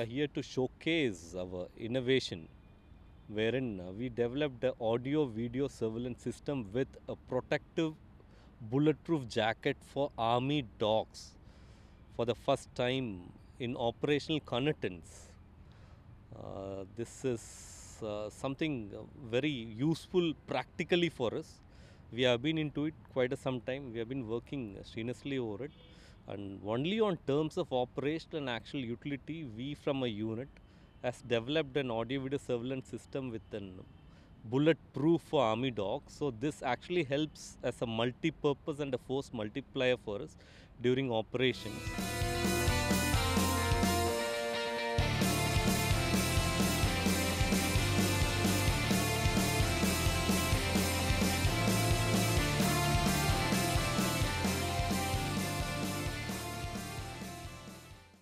are here to showcase our innovation wherein we developed the audio video surveillance system with a protective bulletproof jacket for army dogs for the first time in operational reconnaissance. Uh, this is uh, something very useful practically for us. We have been into it quite a some time. We have been working strenuously over it. And only on terms of operation and actual utility, we from a unit has developed an audio video surveillance system with an bulletproof for army dogs. So this actually helps as a multi-purpose and a force multiplier for us during operations.